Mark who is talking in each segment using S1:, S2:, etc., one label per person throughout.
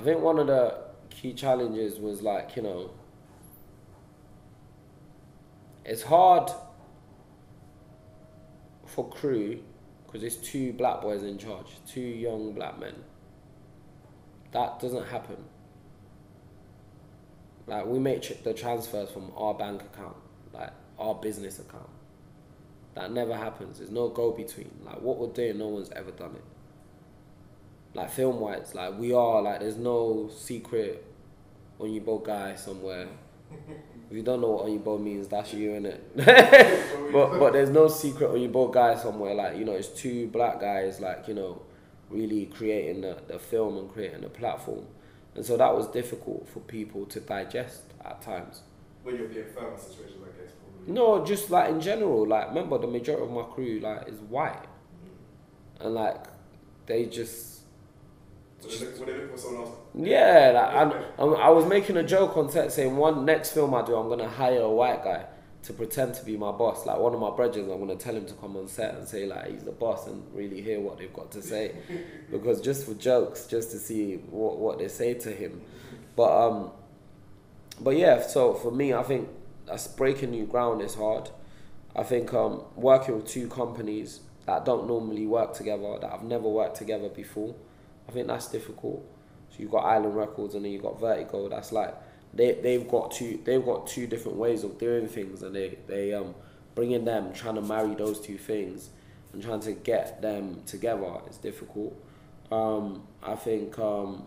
S1: I think one of the key challenges was like, you know, it's hard for crew because it's two black boys in charge, two young black men. That doesn't happen. Like we make the transfers from our bank account, like our business account. That never happens. There's no go between. Like what we're doing, no one's ever done it. Like film wise, like we are like there's no secret Oyibo guy somewhere. If you don't know what Oyibo means, that's you in it. but but there's no secret Oyibo guy somewhere. Like you know, it's two black guys like you know, really creating the, the film and creating the platform, and so that was difficult for people to digest at times.
S2: When you're being found in situations like this, probably.
S1: No, just like in general. Like remember, the majority of my crew like is white, and like they just
S2: So they look, they look for someone else,
S1: Yeah, like, I, I was making a joke on set saying one next film I do, I'm gonna hire a white guy to pretend to be my boss. Like one of my brethren, I'm gonna tell him to come on set and say like he's the boss and really hear what they've got to say, because just for jokes, just to see what what they say to him. But um, but yeah. So for me, I think that's breaking new ground is hard. I think um, working with two companies that don't normally work together, that I've never worked together before, I think that's difficult. So you've got Island Records and then you've got Vertigo. That's like they they've got two they've got two different ways of doing things, and they they um bringing them trying to marry those two things and trying to get them together is difficult. Um, I think um,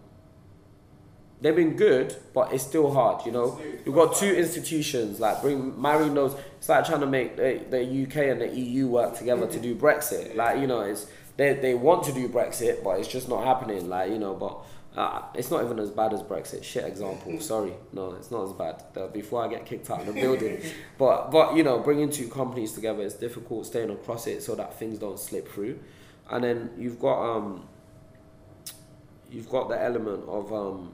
S1: they've been good, but it's still hard. You know, you've got two institutions like bring marrying those. It's like trying to make the, the UK and the EU work together to do Brexit. Like you know, it's they they want to do Brexit, but it's just not happening. Like you know, but. Uh, it's not even as bad as Brexit. Shit example. Sorry, no, it's not as bad. Uh, before I get kicked out of the building, but but you know, bringing two companies together is difficult. Staying across it so that things don't slip through, and then you've got um, you've got the element of um,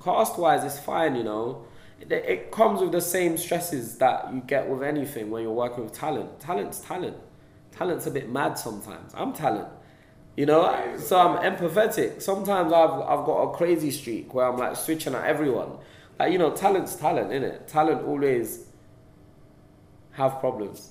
S1: cost wise, it's fine. You know, it, it comes with the same stresses that you get with anything when you're working with talent. Talent's talent. Talent's a bit mad sometimes. I'm talent. You know, so I'm empathetic. Sometimes I've I've got a crazy streak where I'm like switching at everyone. Like you know, talent's talent, innit? Talent always have problems.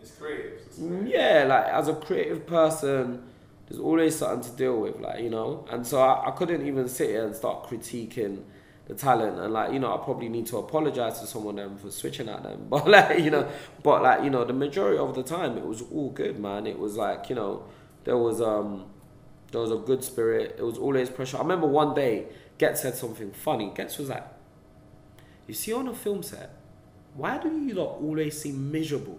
S2: it's creative. It's
S1: Mm, Yeah, like as a creative person, there's always something to deal with, like you know. And so I, I couldn't even sit here and start critiquing the talent, and like you know, I probably need to apologize to someone them for switching at them. But like you know, but like you know, the majority of the time, it was all good, man. It was like you know, there was um, there was a good spirit. It was always pressure. I remember one day, Ghetts said something funny. Ghetts was like, "You see on a film set, why do you lot always seem miserable?"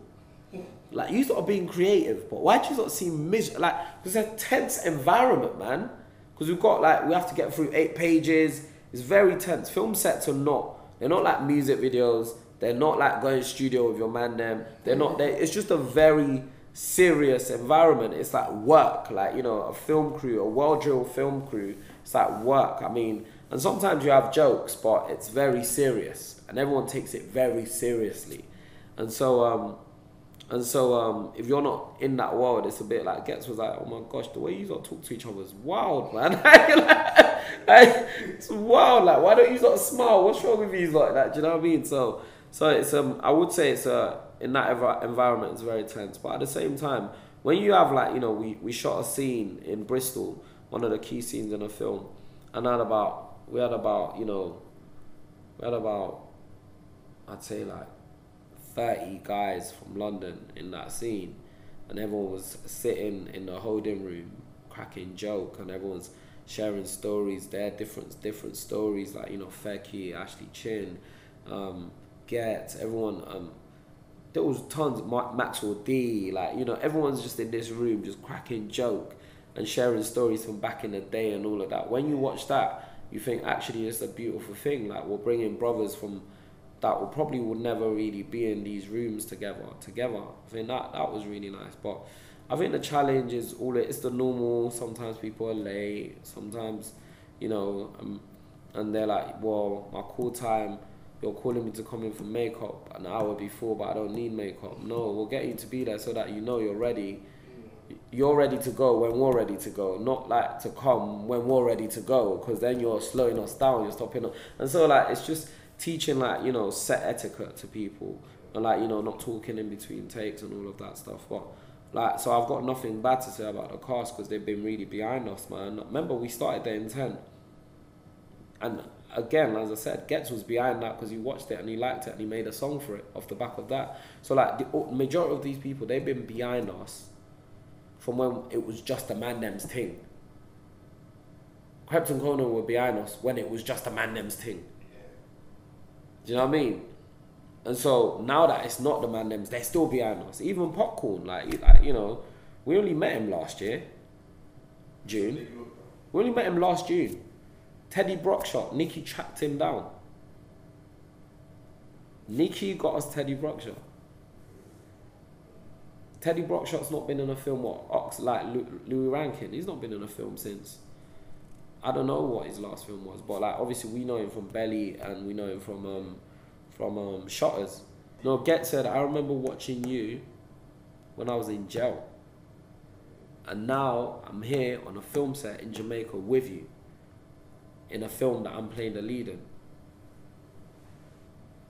S1: Like you lot are being creative, but why do you lot seem miserable? Like it's a tense environment, man. Because we've got like we have to get through eight pages. It's very tense. Film sets are not. They're not like music videos. They're not like going studio with your man. Them. They're not. It's just a very serious environment. It's like work. Like you know, a film crew, a well drilled film crew. It's like work. I mean, and sometimes you have jokes, but it's very serious, and everyone takes it very seriously. And so, um, and so, um, if you're not in that world, it's a bit like Ghetts was like, oh my gosh, the way you talk to each other is wild, man. it's wild. Like, why don't you lot smile? What's wrong with you like that? Do you know what I mean? So, so it's um, I would say it's uh, in that ev- environment, it's very tense. But at the same time, when you have like, you know, we we shot a scene in Bristol, one of the key scenes in the film, and had about we had about you know, we had about I'd say like 30 guys from London in that scene, and everyone was sitting in the holding room cracking joke, and everyone's sharing stories. Their different different stories, like you know, Fekky, Ashley Chin, um, Ghetts, everyone. Um, there was tons. Ma- Maxwell D, like you know, everyone's just in this room just cracking joke and sharing stories from back in the day and all of that. When you watch that, you think actually it's a beautiful thing. Like we're bringing brothers from that will probably would never really be in these rooms together together. I think that that was really nice. But I think the challenge is all it, it's the normal. Sometimes people are late. Sometimes, you know, um, and they're like, well, my call time. You're calling me to come in for makeup an hour before, but I don't need makeup. No, we'll get you to be there so that you know you're ready. you're ready to go when we're ready to go, not like to come when we're ready to go, because then you're slowing us down, you're stopping us. And so, like, it's just teaching, like, you know, set etiquette to people, and, like, you know, not talking in between takes and all of that stuff. But, like, so I've got nothing bad to say about the cast because they've been really behind us, man. Remember, we started the intent. And again, as I said, Ghetts was behind that because he watched it and he liked it and he made a song for it off the back of that. So, like, the majority of these people, they've been behind us from when it was just a man them's thing. Krept and Konan were behind us when it was just a man them's thing. Do you know what I mean? And so now that it's not the man them's, they're still behind us. Even Popcaan, like, like you know, we only met him last year, June. We only met him last June. Teddy Bruckshot, Nikki tracked him down. Nikki got us Teddy Bruckshot. Teddy Bruckshot's not been in a film what Ox like Louis Rankin. He's not been in a film since. I don't know what his last film was, but like obviously we know him from Belly and we know him from um from um Shottas. No, Ghetts said I remember watching you when I was in jail. And now I'm here on a film set in Jamaica with you. In a film that I'm playing the lead in.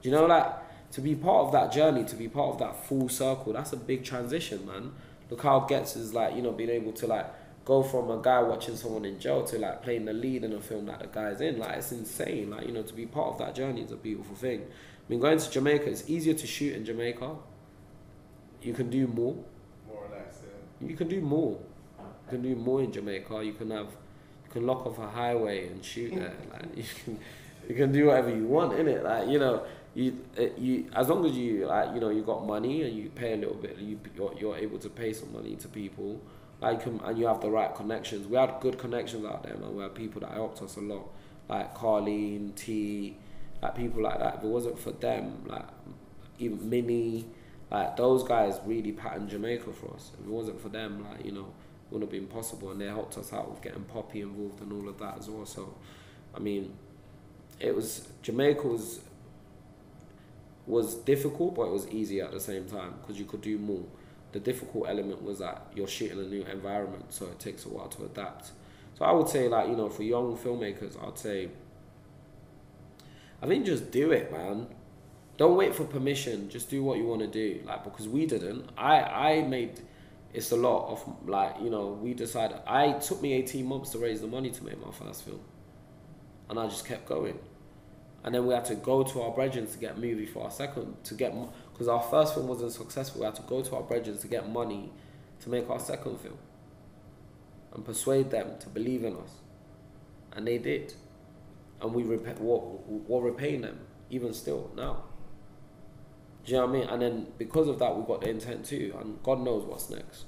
S1: You know like to be part of that journey, to be part of that full circle, that's a big transition, man. Look how Ghetts is like, you know, being able to like go from a guy watching someone in jail to like playing the lead in a film that the guy's in. Like it's insane. Like, you know, to be part of that journey is a beautiful thing. I mean going to Jamaica, it's easier to shoot in Jamaica. You can do more.
S2: More relaxed, yeah.
S1: You can do more. You can do more in Jamaica. You can have you can lock off a highway and shoot there. Like you can you can do whatever you want in it. Like, you know, you you as long as you like you know you got money and you pay a little bit you you're, you're able to pay some money to people like um, and you have the right connections we had good connections out there man we had people that helped us a lot like Carlene T like people like that if it wasn't for them like even Minnie like those guys really patterned Jamaica for us if it wasn't for them like you know it wouldn't have been possible and they helped us out with getting Poppy involved and all of that as well so I mean it was Jamaica was was difficult, but it was easy at the same time because you could do more. The difficult element was that you're shooting a new environment, so it takes a while to adapt. So I would say, like you know, for young filmmakers, I'd say, I think just do it, man. Don't wait for permission. Just do what you want to do. Like because we didn't. I I made it's a lot of like you know we decided. I took me eighteen months to raise the money to make my first film, and I just kept going and then we had to go to our brethren to get movie for our second to get because our first film wasn't successful. We had to go to our brethren to get money to make our second film and persuade them to believe in us, and they did, and we repay, we're, we're repaying them even still now. Do you know what I mean? And then because of that, we got the intent too, and God knows what's next.